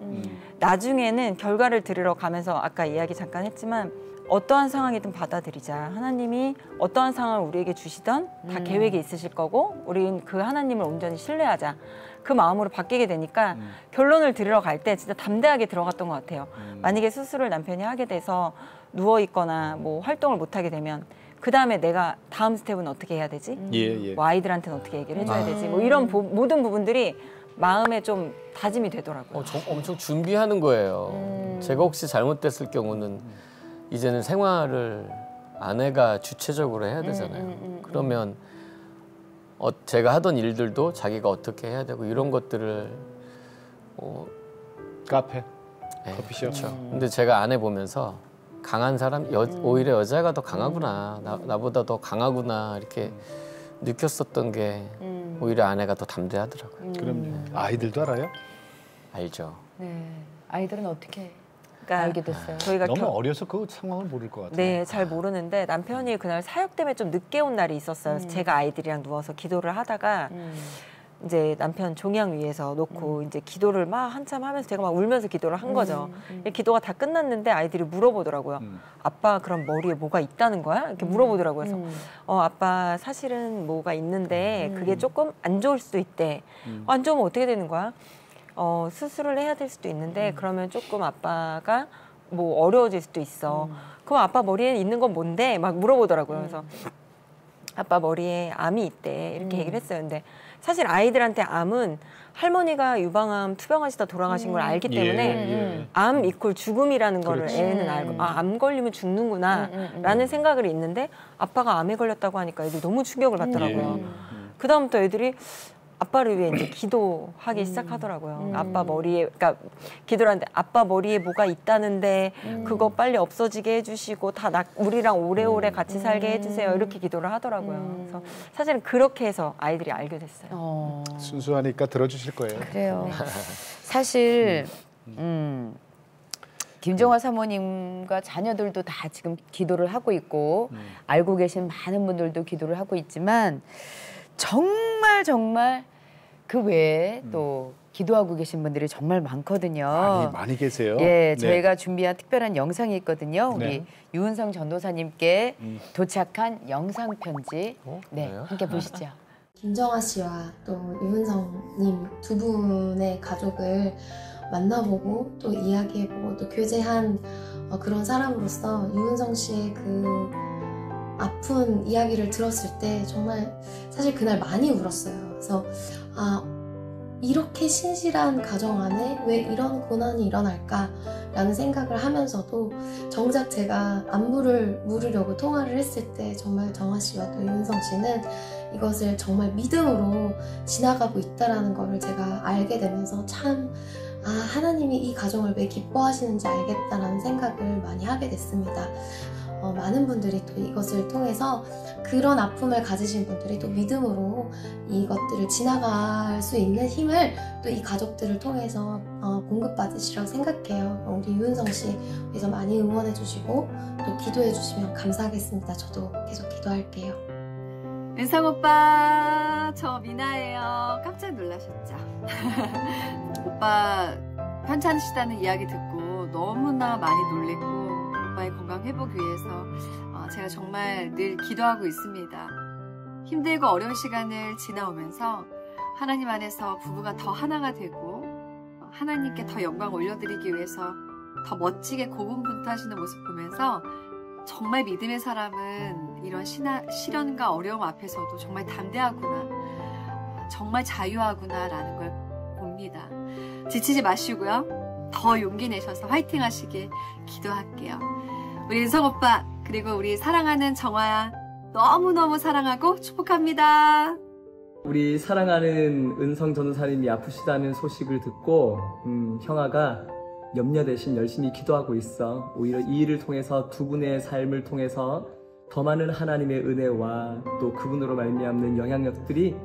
나중에는 결과를 들으러 가면서 아까 이야기 잠깐 했지만 어떠한 상황이든 받아들이자 하나님이 어떠한 상황을 우리에게 주시던 다 계획이 있으실 거고 우리는 그 하나님을 온전히 신뢰하자 그 마음으로 바뀌게 되니까 결론을 들으러 갈 때 진짜 담대하게 들어갔던 것 같아요 만약에 수술을 남편이 하게 돼서 누워 있거나 뭐 활동을 못 하게 되면 그 다음에 내가 다음 스텝은 어떻게 해야 되지 예, 예. 뭐 아이들한테는 어떻게 얘기를 해줘야 아. 되지 뭐 이런 보- 모든 부분들이 마음에 좀 다짐이 되더라고요. 어, 저- 엄청 준비하는 거예요. 제가 혹시 잘못됐을 경우는 이제는 생활을 아내가 주체적으로 해야 되잖아요. 그러면 어, 제가 하던 일들도 자기가 어떻게 해야 되고 이런 것들을 어, 카페. 네, 커피숍. 그렇죠. 근데 제가 아내 보면서 강한 사람 여, 오히려 여자가 더 강하구나 나, 나보다 더 강하구나 이렇게 느꼈었던 게 오히려 아내가 더 담대하더라고요. 그럼 아이들도 알아요? 알죠. 네. 아이들은 어떻게 그러니까 알게 됐어요? 저희가 너무 겨- 어려서 그 상황을 모를 것 같아요. 네, 잘 모르는데 남편이 그날 사역 때문에 좀 늦게 온 날이 있었어요. 그래서 제가 아이들이랑 누워서 기도를 하다가 음. 이제 남편 종양 위에서 놓고 이제 기도를 막 한참 하면서 제가 막 울면서 기도를 한 거죠. 이 기도가 다 끝났는데 아이들이 물어보더라고요. 음. 아빠 그럼 머리에 뭐가 있다는 거야? 이렇게 물어보더라고요. 그래서 음. 어 아빠 사실은 뭐가 있는데 그게 조금 안 좋을 수도 있대. 음. 안 좋으면 어떻게 되는 거야? 어 수술을 해야 될 수도 있는데 그러면 조금 아빠가 뭐 어려워질 수도 있어. 그럼 아빠 머리에 있는 건 뭔데? 막 물어보더라고요. 그래서 아빠 머리에 암이 있대 이렇게 얘기를 했어요. 근데 사실 아이들한테 암은 할머니가 유방암 투병하시다 돌아가신 걸 알기 예, 때문에 예. 암 이퀄 죽음이라는 거를. 애는 알고 아 암 걸리면 죽는구나라는 생각을 있는데 아빠가 암에 걸렸다고 하니까 애들이 너무 충격을 받더라고요. 예. 그 다음부터 애들이 아빠를 위해 이제 기도하기 시작하더라고요. 아빠 머리에 그러니까 기도를 하는데 아빠 머리에 뭐가 있다는데 그거 빨리 없어지게 해주시고 다 나, 우리랑 오래오래 같이 살게 해주세요. 이렇게 기도를 하더라고요. 그래서 사실은 그렇게 해서 아이들이 알게 됐어요. 어. 순수하니까 들어주실 거예요. 그래요. 사실 음. 김정화 사모님과 자녀들도 다 지금 기도를 하고 있고 알고 계신 많은 분들도 기도를 하고 있지만 정말 정말 그 외에 또 기도하고 계신 분들이 정말 많거든요. 많이 많이 계세요. 예, 네. 저희가 준비한 특별한 영상이 있거든요. 우리 네. 유은성 전도사님께 음. 도착한 영상 편지. 어? 네, 그래요? 함께 보시죠. 김정아 씨와 또 유은성님 두 분의 가족을 만나보고 또 이야기해보고 또 교제한 어, 그런 사람으로서 유은성 씨의 그 아픈 이야기를 들었을 때 정말 사실 그날 많이 울었어요. 그래서 아 이렇게 신실한 가정 안에 왜 이런 고난이 일어날까라는 생각을 하면서도 정작 제가 안부를 물으려고 통화를 했을 때 정말 정아 씨와 또 유은성 씨는 이것을 정말 믿음으로 지나가고 있다라는 것을 제가 알게 되면서 참 아, 하나님이 이 가정을 왜 기뻐하시는지 알겠다라는 생각을 많이 하게 됐습니다. 어, 많은 분들이 또 이것을 통해서 그런 아픔을 가지신 분들이 또 믿음으로 이것들을 지나갈 수 있는 힘을 또 이 가족들을 통해서 어, 공급받으시라고 생각해요. 우리 유은성 씨 그래서 많이 응원해 주시고 또 기도해 주시면 감사하겠습니다. 저도 계속 기도할게요. 은상 오빠, 저 미나예요. 깜짝 놀라셨죠? 오빠 편찮으시다는 이야기 듣고 너무나 많이 놀랬고 오빠의 건강 회복 위해서 어, 제가 정말 늘 기도하고 있습니다. 힘들고 어려운 시간을 지나오면서 하나님 안에서 부부가 더 하나가 되고 어, 하나님께 더 영광 올려드리기 위해서 더 멋지게 고군분투하시는 모습 보면서 정말 믿음의 사람은 이런 시나, 시련과 어려움 앞에서도 정말 담대하구나, 정말 자유하구나라는 걸 봅니다. 지치지 마시고요. 더 용기 내셔서 화이팅 하시길 기도할게요. 우리 은성 오빠, 그리고 우리 사랑하는 정화야, 너무너무 사랑하고 축복합니다. 우리 사랑하는 은성 전도사님이 아프시다는 소식을 듣고 음, 형아가 염려 대신 열심히 기도하고 있어. 오히려 이 일을 통해서 두 분의 삶을 통해서 더 많은 하나님의 은혜와 또 그분으로 말미암는 영향력들이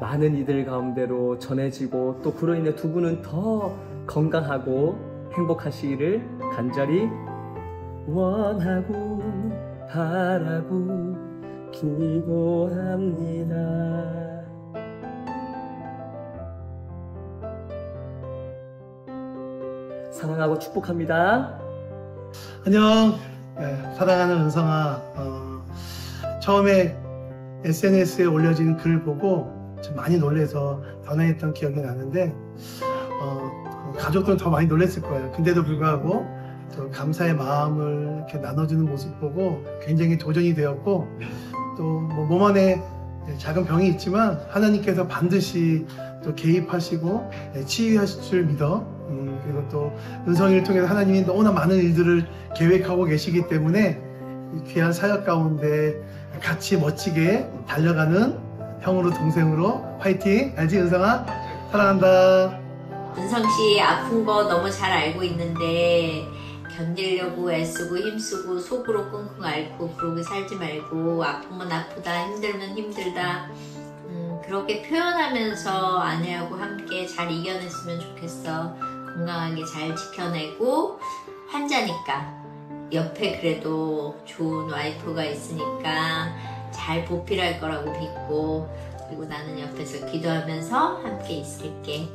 많은 이들 가운데로 전해지고 또 그로 인해 두 분은 더 건강하고 행복하시기를 간절히 원하고 바라고 기도합니다. 사랑하고 축복합니다. 안녕, 예, 사랑하는 은성아. 어, 처음에 SNS에 올려진 글 보고 좀 많이 놀래서 변화했던 기억이 나는데 어, 가족들은 더 많이 놀랬을 거예요. 근데도 불구하고 또 감사의 마음을 이렇게 나눠주는 모습 보고 굉장히 도전이 되었고 또몸 안에 작은 병이 있지만 하나님께서 반드시 또 개입하시고 예, 치유하실 줄 믿어. 음, 그리고 또 은성이를 통해서 하나님이 너무나 많은 일들을 계획하고 계시기 때문에 이 귀한 사역 가운데 같이 멋지게 달려가는 형으로 동생으로 화이팅! 알지 은성아? 사랑한다 은성 씨 아픈 거 너무 잘 알고 있는데 견디려고 애쓰고 힘쓰고 속으로 끙끙 앓고 그러고 살지 말고 아프면 아프다 힘들면 힘들다. 음, 그렇게 표현하면서 아내하고 함께 잘 이겨냈으면 좋겠어. 건강하게 잘 지켜내고 환자니까. 옆에 그래도 좋은 와이프가 있으니까 잘 보필할 거라고 믿고 그리고 나는 옆에서 기도하면서 함께 있을게.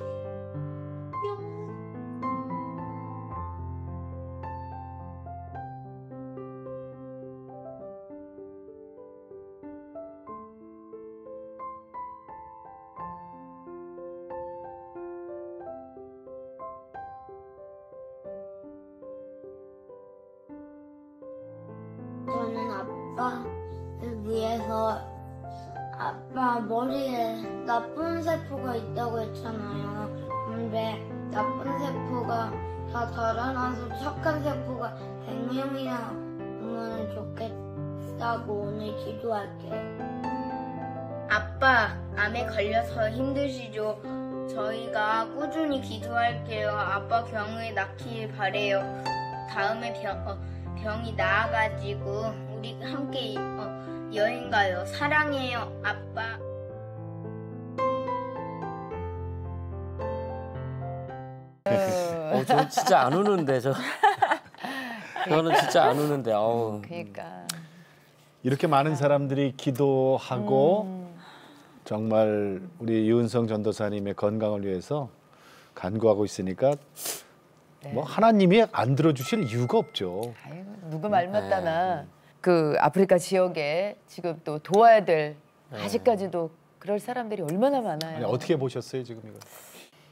꾸준히 기도할게요. 아빠 병을 낫길 바래요. 다음에 병, 어, 병이 나아가지고 우리 함께 어, 여행 가요. 사랑해요, 아빠. 어, 저 진짜 안 우는데 저. 저는 진짜 안 우는데. 어우. 그러니까. 이렇게 많은 사람들이 기도하고 음. 정말 우리 유은성 전도사님의 건강을 위해서 간구하고 있으니까 네. 뭐 하나님이 안 들어주실 이유가 없죠. 아이고, 누구 말 맞다나 그 아프리카 지역에 지금 또 도와야 될 아직까지도 그럴 사람들이 얼마나 많아요. 아니, 어떻게 보셨어요 지금 이거?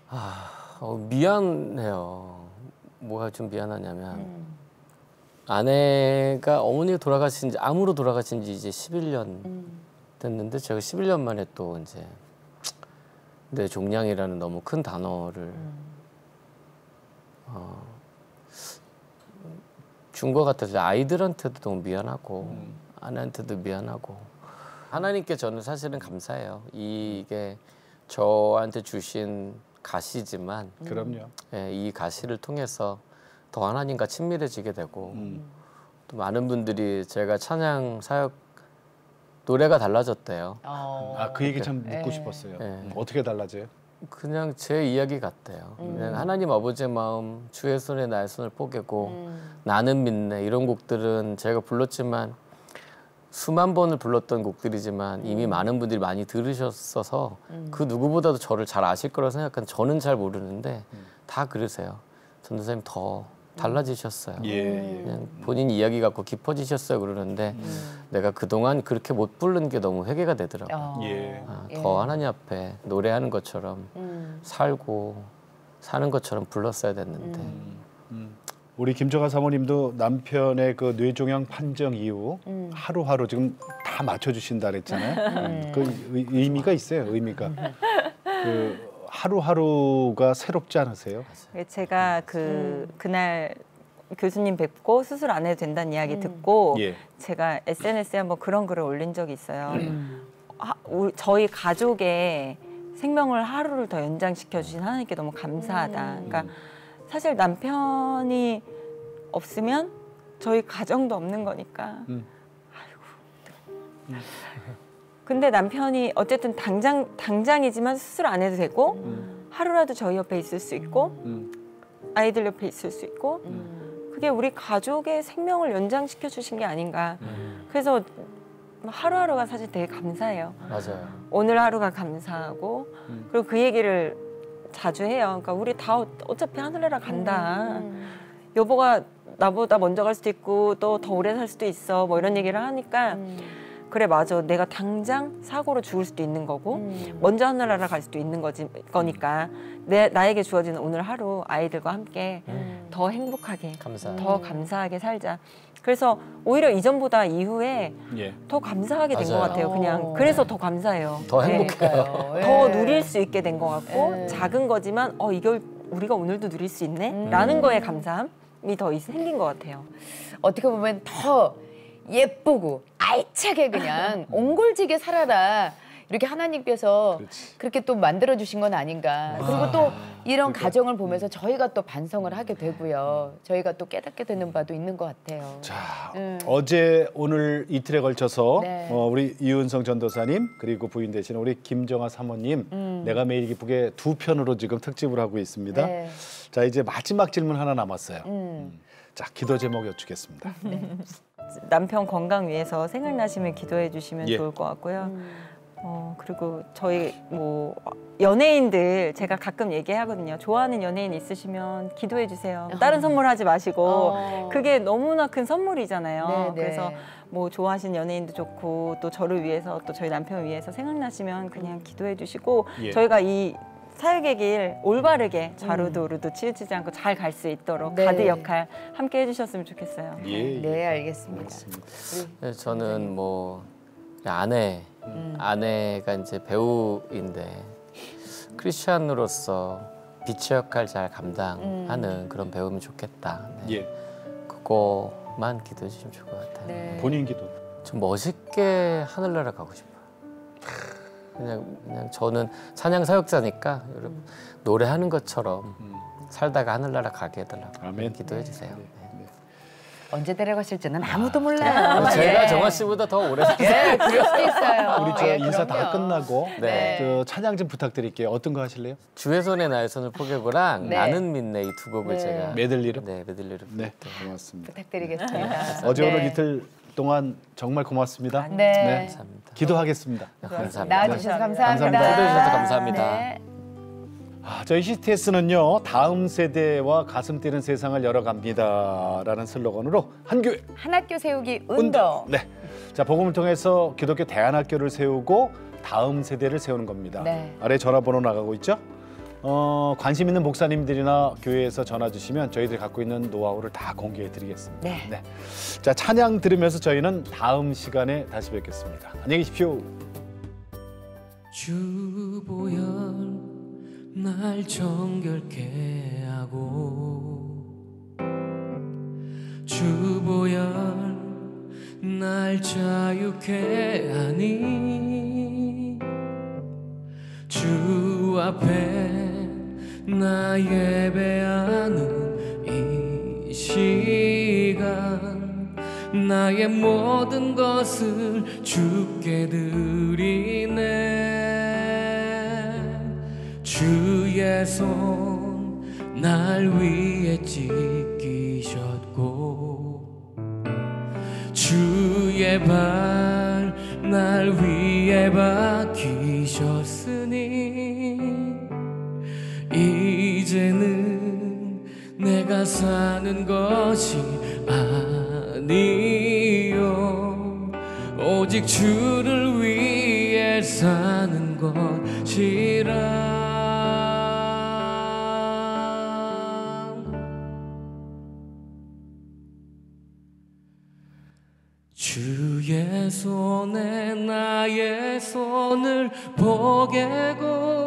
아, 어, 미안해요. 뭐가 좀 미안하냐면 음. 아내가 어머니가 돌아가신 지 암으로 돌아가신 지 이제 11년 음. 됐는데 제가 11년 만에 또 이제 내 종량이라는 너무 큰 단어를 음. 어, 준것 같아서 아이들한테도 너무 미안하고 음. 아내한테도 미안하고 하나님께 저는 사실은 감사해요. 이게 저한테 주신 가시지만 그럼요. 예, 이 가시를 통해서 더 하나님과 친밀해지게 되고 음. 또 많은 분들이 제가 찬양 사역 노래가 달라졌대요. 어. 아그 얘기 참 묻고 네. 싶었어요. 네. 음, 어떻게 달라져요? 그냥 제 이야기 같대요. 음. 그냥 하나님 아버지의 마음, 주의 손에 나의 손을 포개고 음. 나는 믿네 이런 곡들은 제가 불렀지만 수만 번을 불렀던 곡들이지만 이미 많은 분들이 많이 들으셨어서 음. 그 누구보다도 저를 잘 아실 거라고 생각한 저는 잘 모르는데 다 그러세요. 전도사님 더 달라지셨어요. 예. 그냥 본인 이야기 갖고 깊어지셨어요 그러는데 음. 내가 그동안 그렇게 못 부른 게 너무 회개가 되더라고요. 어. 예. 아, 예. 더 하나님 앞에 노래하는 것처럼 음. 살고 사는 것처럼 불렀어야 됐는데 음. 우리 김정아 사모님도 남편의 그 뇌종양 판정 이후 음. 하루하루 지금 다 맞춰주신다 그랬잖아요. 그 의- 의미가 있어요. 의미가 그 하루하루가 새롭지 않으세요? 제가 그 그날 교수님 뵙고 수술 안 해도 된다는 이야기 음. 듣고 예. 제가 SNS에 한번 그런 글을 올린 적이 있어요. 음. 하- 우리- 저희 가족의 생명을 하루를 더 연장시켜 주신 하나님께 너무 감사하다. 음. 그러니까 사실 남편이 없으면 저희 가정도 없는 거니까. 음. 아이고. 근데 남편이 어쨌든 당장 당장이지만 수술 안 해도 되고 음. 하루라도 저희 옆에 있을 수 있고 음. 아이들 옆에 있을 수 있고 음. 그게 우리 가족의 생명을 연장시켜 주신 게 아닌가. 음, 그래서 하루하루가 사실 되게 감사해요. 맞아요. 오늘 하루가 감사하고 음. 그리고 그 얘기를 자주 해요. 그러니까 우리 다 어- 어차피 하늘나라 간다. 음. 여보가 나보다 먼저 갈 수도 있고 또 더 오래 살 수도 있어. 뭐 이런 얘기를 하니까 음. 그래 맞아. 내가 당장 사고로 죽을 수도 있는 거고 음. 먼저 하늘나라 갈 수도 있는 거지 거니까 내 나에게 주어지는 오늘 하루 아이들과 함께 음. 더 행복하게 감사. 더 감사하게 살자. 그래서 오히려 이전보다 이후에 예. 더 감사하게 된 것. 같아요. 그냥 어. 그래서 더 감사해요. 더 네. 행복해요. 그러니까요. 더 예. 누릴 수 있게 된 것 같고 예. 작은 거지만 어 이걸 우리가 오늘도 누릴 수 음. 있네라는 거에 감사함이 더 있- 생긴 것 같아요. 어떻게 보면 더 예쁘고 알차게 그냥 옹골지게 살아라. 이렇게 하나님께서 그렇지. 그렇게 또 만들어 주신 건 아닌가. 그리고 또 이런 그러니까. 가정을 보면서 저희가 또 반성을 하게 되고요. 저희가 또 깨닫게 되는 바도 있는 것 같아요. 자, 음. 어제 오늘 이틀에 걸쳐서 네. 어, 우리 이윤성 전도사님 그리고 부인 되시는 우리 김정아 사모님 음. 내가 매일 기쁘게 두 편으로 지금 특집을 하고 있습니다. 네. 자, 이제 마지막 질문 하나 남았어요. 음. 자, 기도 제목 여쭙겠습니다. 남편 건강 위해서 생각나시면 기도해 주시면 예. 좋을 것 같고요. 음. 어 그리고 저희 뭐 연예인들 제가 가끔 얘기하거든요. 좋아하는 연예인 있으시면 기도해 주세요. 다른 선물 하지 마시고 어. 그게 너무나 큰 선물이잖아요. 네, 네. 그래서 뭐 좋아하시는 연예인도 좋고 또 저를 위해서 또 저희 남편을 위해서 생각나시면 그냥 기도해 주시고 예. 저희가 이 사역의 길 올바르게 좌로도 우로도 치우치지 않고 잘 갈 수 있도록 네. 가드 역할 함께 해주셨으면 좋겠어요. 예, 예. 네, 알겠습니다. 네, 저는 뭐 아내 음. 아내가 이제 배우인데 크리스천으로서 빛의 역할 잘 감당하는 그런 배우면 좋겠다. 네. 예. 그거만 기도해 주시면 좋을 것 같아요. 네. 본인 기도. 좀 멋있게 하늘나라 가고 싶어요. 그냥 그냥 저는 찬양 사역자니까 여러분 노래하는 것처럼 살다가 하늘나라 가게 해달라고 아멘. 기도해 주세요. 언제 데려가실지는 아무도 몰라요. 제가 예. 정화 씨보다 더 오래 살았어요. 예, 그럴 있어요. 우리 저 예, 인사 다 그럼요. 끝나고 네. 저 찬양 좀 부탁드릴게요. 어떤 거 하실래요? 주의 손에 나의 손을 포개고랑 네. 나는 믿네 이 두 곡을 네. 제가 메들리로? 네 메들리로 네, 고맙습니다. 부탁드리겠습니다. 어제 오늘 네. 이틀 동안 정말 고맙습니다. 네. 감사합니다. 기도하겠습니다. 감사합니다. 나와주셔서 감사합니다. 감사합니다. 초대해 주셔서 감사합니다. 네. 아, 저희 CTS는요 다음 세대와 가슴 뛰는 세상을 열어갑니다라는 슬로건으로 한 교회 한 학교 세우기 운동. 네. 자 복음을 통해서 기독교 대안학교를 세우고 다음 세대를 세우는 겁니다. 네. 아래 전화번호 나가고 있죠. 어, 관심 있는 목사님들이나 교회에서 전화 주시면 저희들이 갖고 있는 노하우를 다 공개해 드리겠습니다. 네. 자 찬양 들으면서 저희는 다음 시간에 다시 뵙겠습니다. 안녕히 계십시오. 주보혈 날 정결케 하고 주보혈 날 자유케 하니 주 앞에 나 예배하는 이 시간 나의 모든 것을 주께 드리네. 주의 손 날 위에 찢기셨고 주의 발 날 위에 박히 이제는 내가 사는 것이 아니요. 오직 주를 위해 사는 것이라. 주의 손에 나의 손을 보게고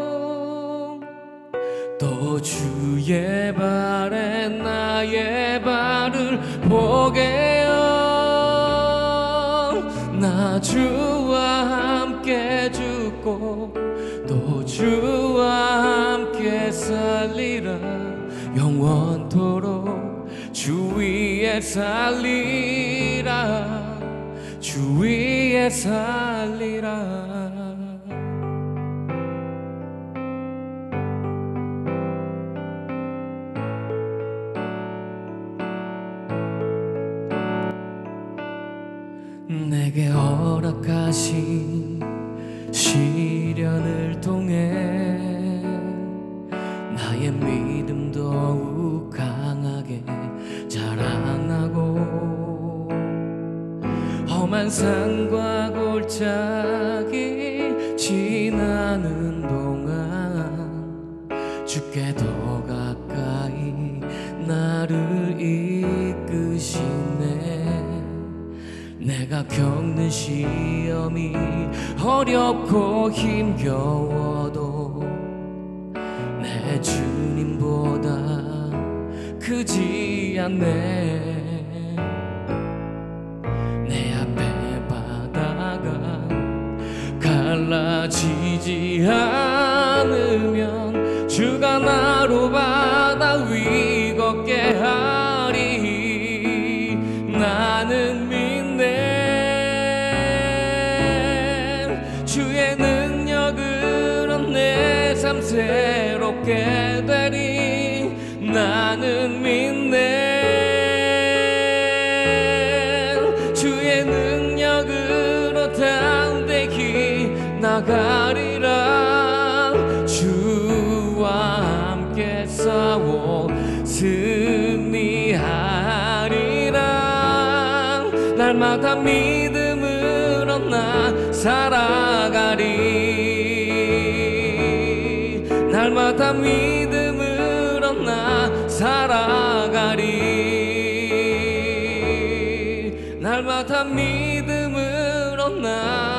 또 주의 발에 나의 발을 보게요 나 주와 함께 죽고 또 주와 함께 살리라. 영원토록 주 위에 살리라. 주 위에 살리라 허락하신 시련을 통해 나의 믿음 더욱 강하게 자라나고 험한 산과 골짜 겪는 시험이 어렵고 힘겨워도 내 주님보다 크지 않네. 내 앞에 바다가 갈라지지 않으 나는 믿네. 주의 능력으로 담대히 나가리라. 주와 함께 싸워 승리하리라. 날마다 믿음으로 나 살아가리. 날마다 나 살아가리. 날마다 믿음으로 나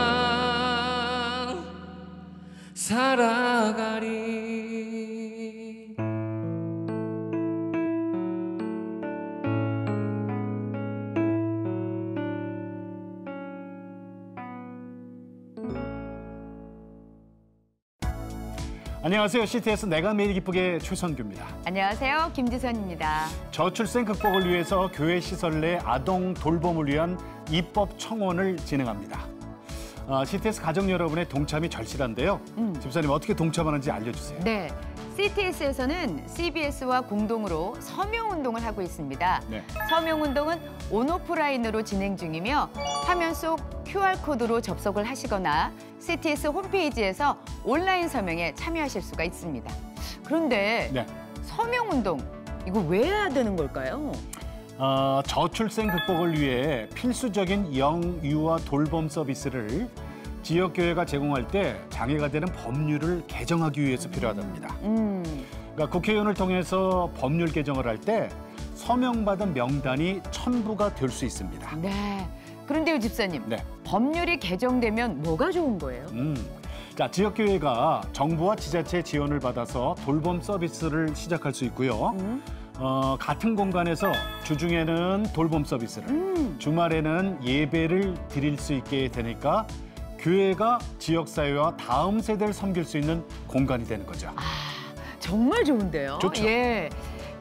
안녕하세요. CTS 내가 매일 기쁘게 최선규입니다. 안녕하세요. 김지선입니다. 저출생 극복을 위해서 교회 시설 내 아동 돌봄을 위한 입법 청원을 진행합니다. 아, CTS 가정 여러분의 동참이 절실한데요. 집사님 어떻게 동참하는지 알려주세요. 네. CTS에서는 CBS와 공동으로 서명 운동을 하고 있습니다. 네. 서명 운동은 온오프라인으로 진행 중이며 화면 속 QR코드로 접속을 하시거나 CTS 홈페이지에서 온라인 서명에 참여하실 수가 있습니다. 그런데 네. 서명 운동 이거 왜 해야 되는 걸까요? 어, 저출생 극복을 위해 필수적인 영유아 돌봄 서비스를 지역교회가 제공할 때 장애가 되는 법률을 개정하기 위해서 필요하답니다. 음, 그러니까 국회의원을 통해서 법률 개정을 할 때 서명받은 명단이 첨부가 될 수 있습니다. 네. 그런데요, 집사님. 네. 법률이 개정되면 뭐가 좋은 거예요? 음. 자, 지역교회가 정부와 지자체 지원을 받아서 돌봄 서비스를 시작할 수 있고요. 음. 어, 같은 공간에서 주중에는 돌봄 서비스를, 음. 주말에는 예배를 드릴 수 있게 되니까 교회가 지역사회와 다음 세대를 섬길 수 있는 공간이 되는 거죠. 정말 좋은데요. 좋죠. 예.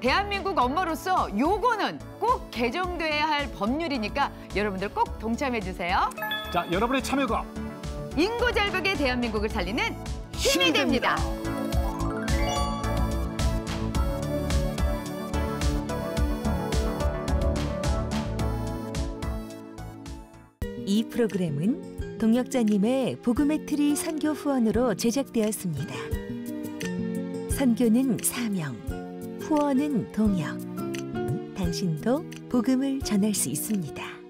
대한민국 엄마로서 요거는 꼭 개정돼야 할 법률이니까 여러분들 꼭 동참해 주세요. 자, 여러분의 참여가 인구 절벽의 대한민국을 살리는 힘이 됩니다. 이 프로그램은 동역자님의 복음의 트리 선교 후원으로 제작되었습니다. 선교는 사명, 후원은 동역. 당신도 복음을 전할 수 있습니다.